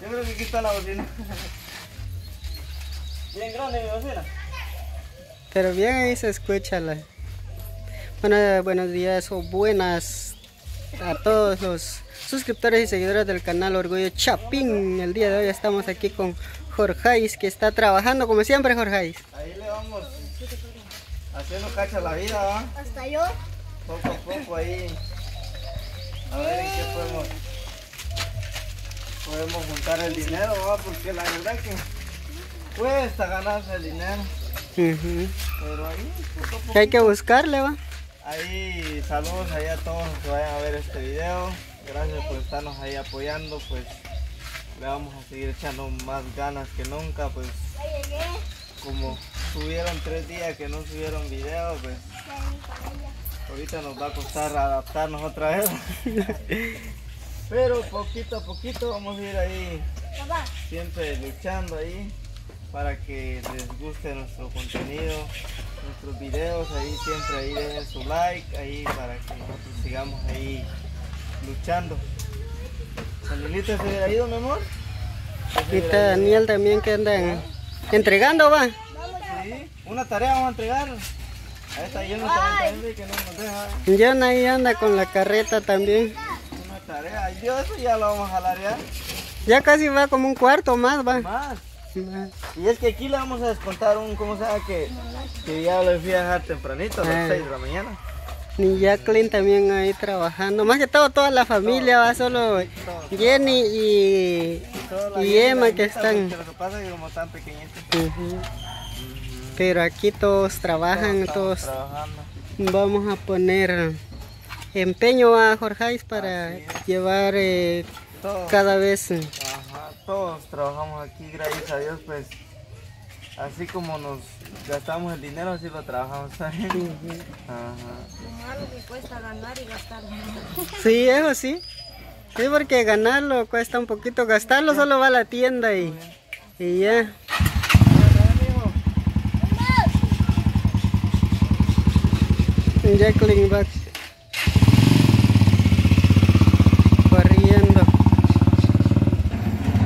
Yo creo que aquí está la bocina. Bien grande mi bocina. Pero bien ahí se escucha la... Bueno, buenos días o buenas a todos los suscriptores y seguidores del canal Orgullo Chapín. El día de hoy estamos aquí con Jorgeis que está trabajando como siempre Jorgeis. Ahí le vamos haciendo cacha la vida, ¿va? Hasta yo. Poco a poco ahí. A ver en qué podemos podemos juntar el dinero, ¿va? Porque la verdad que cuesta ganarse el dinero. Pero ahí poco a poco. Que hay que buscarle, va. Ahí saludos ahí a todos los que vayan a ver este video. Gracias por estarnos ahí apoyando. Pues le vamos a seguir echando más ganas que nunca. Pues como subieron tres días que no subieron video, pues ahorita nos va a costar adaptarnos otra vez. Pero poquito a poquito vamos a ir ahí Papá, siempre luchando ahí para que les guste nuestro contenido, nuestros videos, ahí siempre ahí dejen su like, ahí para que nosotros sigamos ahí luchando. Danielita se hubiera ido, mi amor. ¿Se Y está? Daniel también que andan entregando, va. Sí, una tarea vamos a entregar. Ahí está lleno también que no nos deja. John ahí anda con la carreta también. Tarea. Eso ya lo vamos a jalar ya. Ya casi va como un cuarto más, va. Más. Y es que aquí le vamos a descontar un, ¿cómo se llama? Que, que ya lo fui a dejar tempranito, a las Ah. 6 de la mañana. Ni Jacqueline también ahí trabajando. Más que todo toda la familia, va solo Jenny y, y Emma que están. porque Lo que pasa es que como están pequeñitos. Ujú. Pero aquí todos trabajan, todos trabajando. vamos a poner empeño a Jorgeis para llevar eh, Todos, cada vez. ajá, todos trabajamos aquí, gracias a Dios, pues así como nos gastamos el dinero, así lo trabajamos también. Ajá. lo que cuesta ganar y gastar. Sí, eso sí. Sí, porque ganarlo cuesta un poquito, gastarlo solo va a la tienda y, y ya. Jacqueline va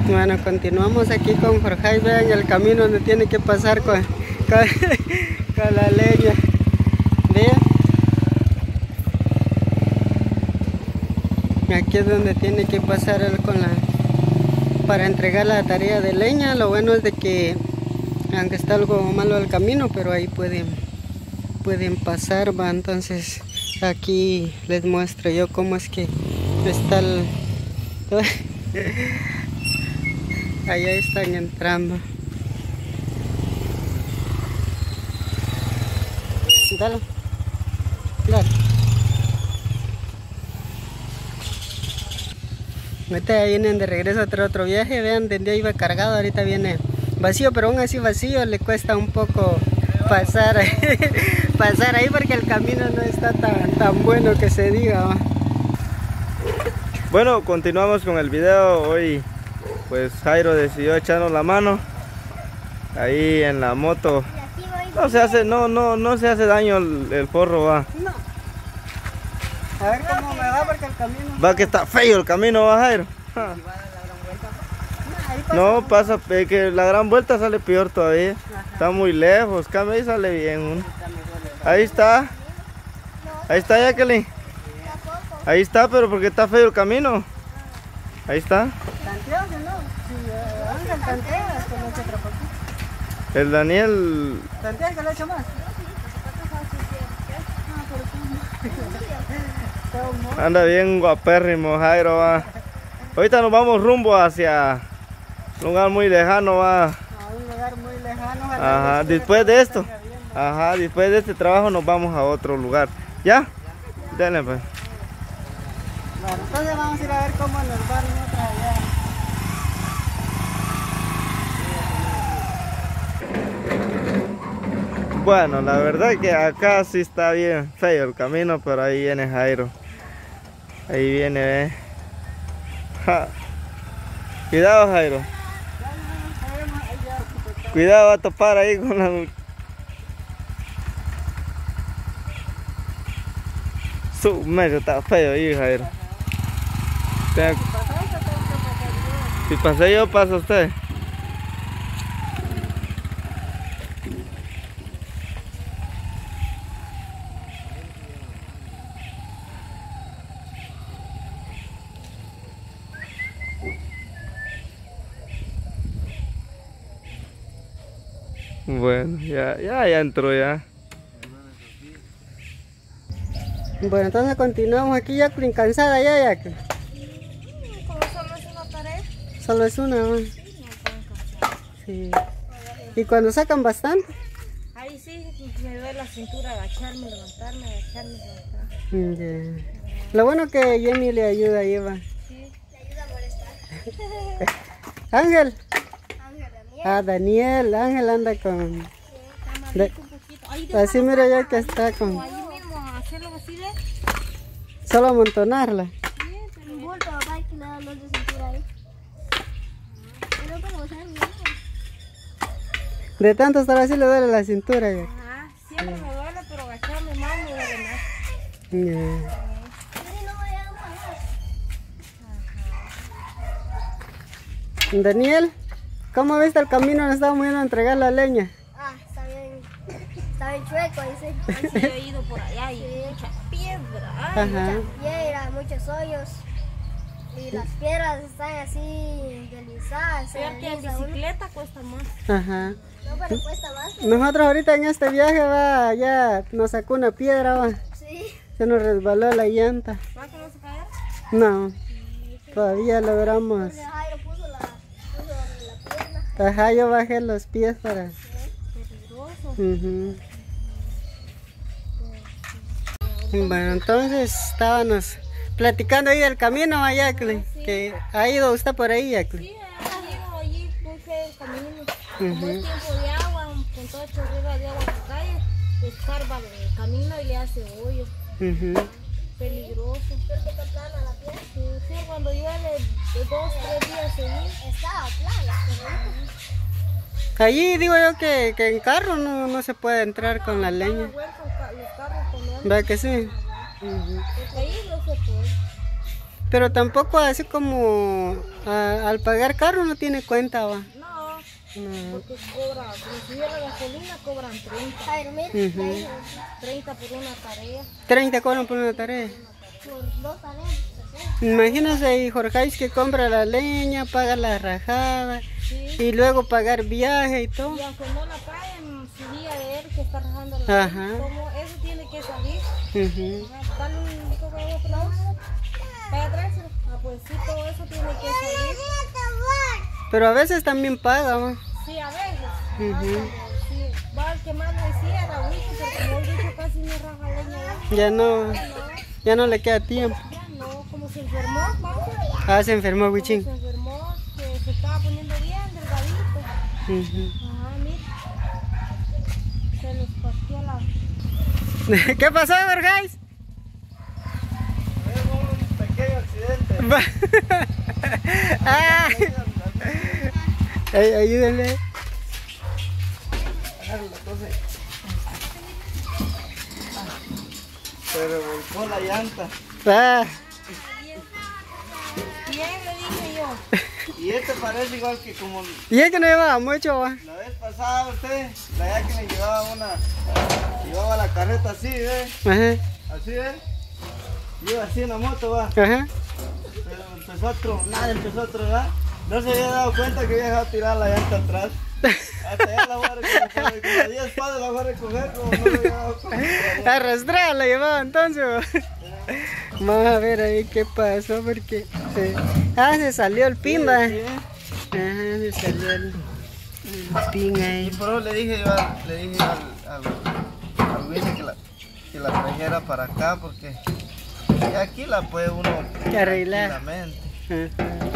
Bueno, continuamos aquí con Jorge. Vean el camino donde tiene que pasar con, con, la leña. Vean. Aquí es donde tiene que pasar él con la para entregar la tarea de leña. Lo bueno es de que aunque está algo malo el camino, pero ahí pueden pueden pasar, va. Entonces aquí les muestro yo cómo es que está el allá están entrando. Dale. Dale. Ahorita vienen de regreso a otro, otro viaje, vean, de día iba cargado, ahorita viene vacío, pero aún así vacío le cuesta un poco pasar, pasar ahí porque el camino no está tan, tan bueno que se diga. Bueno, continuamos con el video. Hoy, pues Jairo decidió echarnos la mano ahí en la moto. Y. No se hace, no, no, no se hace daño el, el forro, va. No. A ver cómo me va porque el camino Va que está feo el camino, va Jairo. Ja. No, pasa. Eh, que la gran vuelta sale peor todavía. Está muy lejos, cambia ahí sale bien. uno. Ahí está. Ahí está Jacqueline. Ahí está, pero porque está feo el camino. Ahí está. Tanteo, que no. Si eh, Ángel tantea, poquito. El Daniel Tantea que lo eche más. anda bien guapérrimo, Jairo va. Ahorita nos vamos rumbo hacia un lugar muy lejano, va. A un lugar muy lejano. Ajá, después de esto. Ajá, después de este trabajo nos vamos a otro lugar. ¿Ya? Dale pues. Bueno, entonces vamos a ir a ver cómo nos va nosotros allá. Bueno, la verdad que acá sí está bien feo el camino, pero ahí viene Jairo. Ahí viene, ve. Ja. Cuidado, Jairo. Cuidado, va a topar ahí con la... Su medio está feo ahí, Jairo. Si pasé yo, pasa usted. Bueno, ya, ya, ya entró ya. Bueno, entonces continuamos aquí Jacqueline, cansada ya Jacqueline. Como solo es una tarea, Solo es una, ¿no? Sí. Y cuando sacan bastante. Ahí sí, me duele la cintura, agacharme, levantarme, agacharme, levantarme. Ya. Lo bueno que Jenny le ayuda ahí va. Sí. ¿Te ayuda a molestar? Ángel. Ah, Daniel. Ángel anda con... Está De- malito un poquito. Ahí Así mira ya que está con... ahí mismo, hacerlo así de... Solo amontonarla. Un bulto, papá, que nada más de cintura ahí. Pero como saben, De tanto estar así le duele la cintura. Ya. Ajá, siempre me duele, pero agacharme más me duele más. Ya. Daniel, ¿cómo viste el camino? Nos estamos yendo a entregar la leña. Ah, está bien, está bien chueco, dice. Sí, he ido por allá y mucha piedra. Ay, Ajá. mucha piedra, muchos hoyos. Y las piedras están así deslizadas. Peor que en bicicleta cuesta más. Ajá. No, pero cuesta más. Nosotros ahorita en este viaje va, ya nos sacó una piedra, va. Sí. Se nos resbaló la llanta. ¿Más que no se caer? No, todavía logramos. Jairo puso la, puso la pierna. Ajá, yo bajé los pies para... Peligroso. Bueno, entonces estábamos platicando ahí del camino a Jacqueline, que ha ido usted por ahí, Jacqueline. Sí, allí, allí puse el camino. Como Ujú. es tiempo de agua, con todo hecho arriba de agua la calle, escarba el camino y le hace hoyo. Ujú. Peligroso. ¿Pero está plana la piel? Sí, sí, cuando llueve de dos, tres días seguidos. Estaba plana, Allí digo yo que, que en carro no, no se puede entrar con la leña. ¿Verdad que sí? Ujú. porque ahí no se puede. Pero tampoco así como a- al pagar carro no tiene cuenta, va. No, porque cobra, como si hubiera gasolina, cobran 30. Jairo, Ujú. 30 por una tarea. 30 cobran por una tarea. Por dos tareas. Imagínese ahí Jorge que compra la leña, paga la rajada Sí. y luego pagar viaje y todo. Y aunque no la paguen, su día de él que está rajando la Ajá. como eso tiene que salir. Ujú. Ajá, Dale un poco de otro lado. Para atrás. Ah, pues sí, todo eso tiene que salir. Pero a veces también paga, va. Sí, a veces. Cuando sí. Va el que más le decía era Wiki, pero como él dicho casi no raja leña ya. Ya no, No, ya no le queda tiempo. ya no, como se enfermó, vamos. Ah, se enfermó Como Wichín. se enfermó, que se estaba poniendo bien delgadito. Ujú. Ajá, mira. Se les partió la... ¿Qué pasó, Jorge? un pequeño accidente. Ah, ay, ayúdenle. Se revolcó la llanta. Ah, Bien, le dije yo. Y este parece igual que como y es que no llevaba mucho, va. la vez pasada usted, la ya que me llevaba una, llevaba la carreta así, ¿ve? Ajá, Así, ¿ve? Iba así en la moto, va. ajá. Pero empezó a tronar, empezó a tronar. No se había dado cuenta que había dejado tirar la llanta atrás. Hasta allá la voy a recoger. Como a 10 pasos la voy a recoger, como no me había dado cuenta. Arrastrada la llevaba entonces. va. Vamos a ver ahí qué pasó porque se... Ah, se salió el. Sí. Ajá, se salió el, el pin Y ahí. por eso le dije yo al, le dije al, al, al que la, que la trajera para acá porque aquí la puede uno arreglar. tranquilamente. Ajá.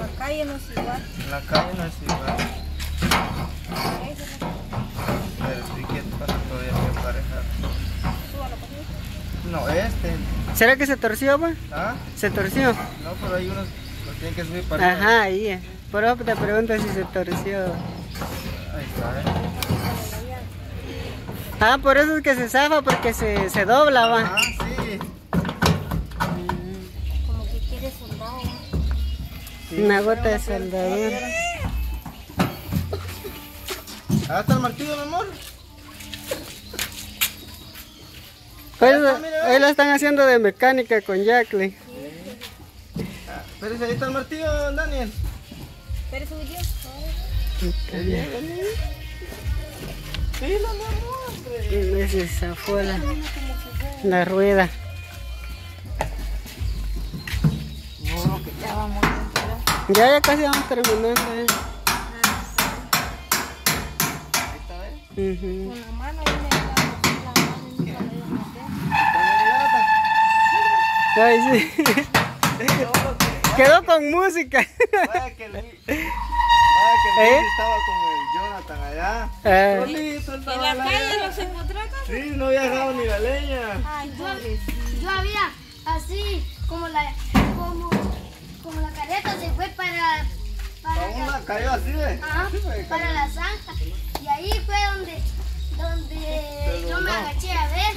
La calle no es igual. En la calle no es igual. Pero sí que pasa todavía que emparejar. No, este. ¿Será que se torció? ¿Ah? Se torció. No, pero hay unos que tienen que subir para. Ajá, ahí. eh. Por eso te pregunto si se torció. Ahí está, ¿eh? Ah, por eso es que se zafa, porque se, se dobla, va. Ah, sí. Una gota de soldadura. Acá está el martillo, mi amor. Hoy, hoy lo están haciendo de mecánica con Jacqueline. Ah, Espérese, ahí está el martillo, Daniel. Pero soy yo. Sí, hombre. Esa es afuera. La rueda. No, que ya vamos. Ya, ya casi vamos terminando. eh. Ahí está, ¿ves? Ujú. Con la mano da la Ay, sí. Quedó con música. Vaya que el, vaya que el ¿Eh? Estaba con el Jonathan allá. Ah, Solito, En estaba la allá. calle los encontré acá. Sí, no había dejado ni la leña. Ay, Yo, yo había así como la como, como la carreta se fue para para, A una cayó así, ¿ves? Ajá, Sí, pues, para la zanja y ahí fue donde donde yo me no. agaché a ver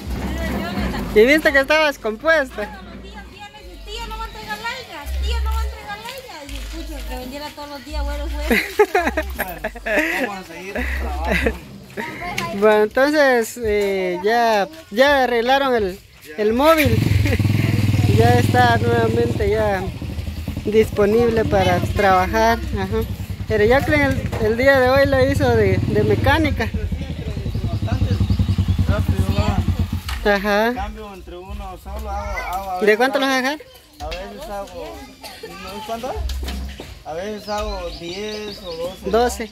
y viste que estaba descompuesta. Todos los días vienes y tío no va a entregar leñas, tío no va a entregar leñas. Y pucha, que vendiera todos los días buenos huevos. Bueno, vamos a seguir trabajando. Bueno, entonces eh, ya, ya arreglaron el, el móvil. ya está nuevamente ya disponible para trabajar. Ajá. Pero Jacqueline el, el día de hoy la hizo de, de mecánica. Ajá. Cambio entre uno solo, hago, hago a ¿De cuánto los vas a dejar? A veces hago. ¿cuánto? A veces hago 10 o 12. 12.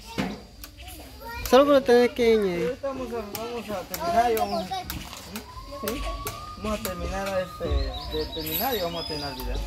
Solo lo tenés que añadir. Ahorita vamos a, vamos a terminar y vamos, ¿sí? vamos a terminar este, de terminar y vamos a terminar el video.